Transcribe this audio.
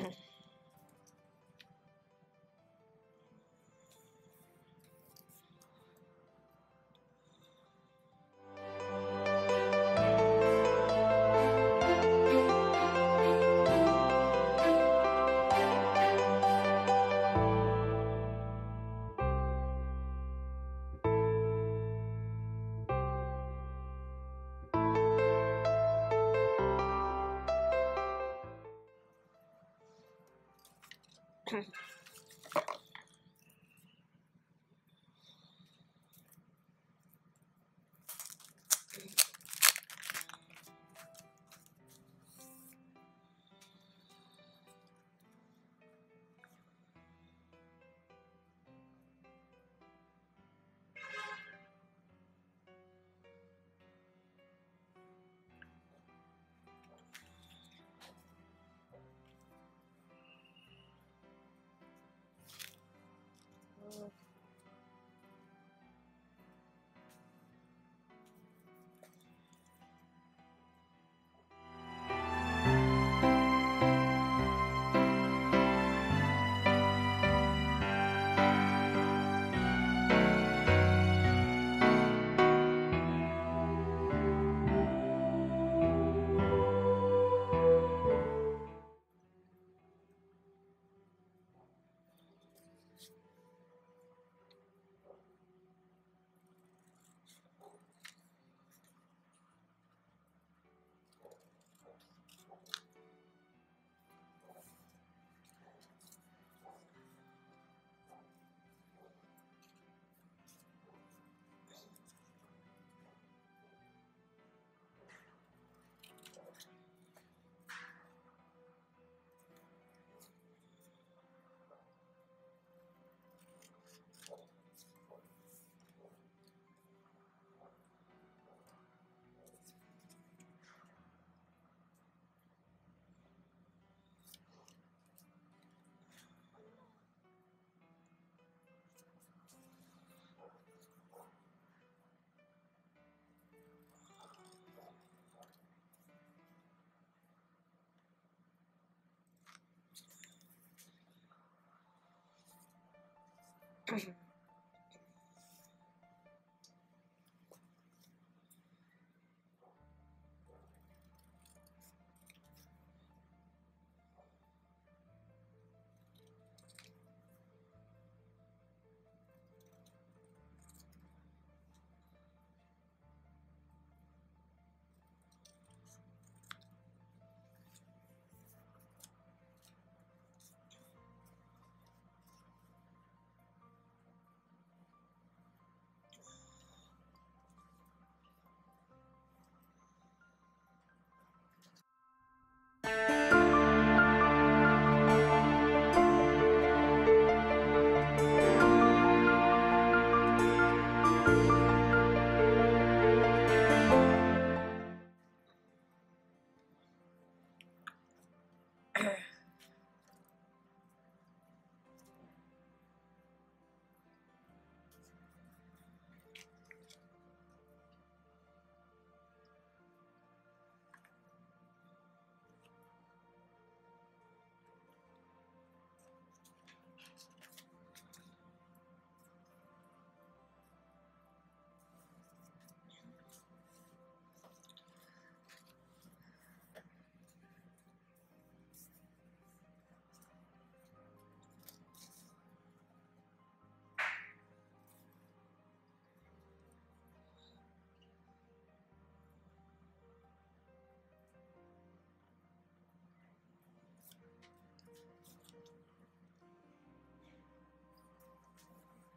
mm 确实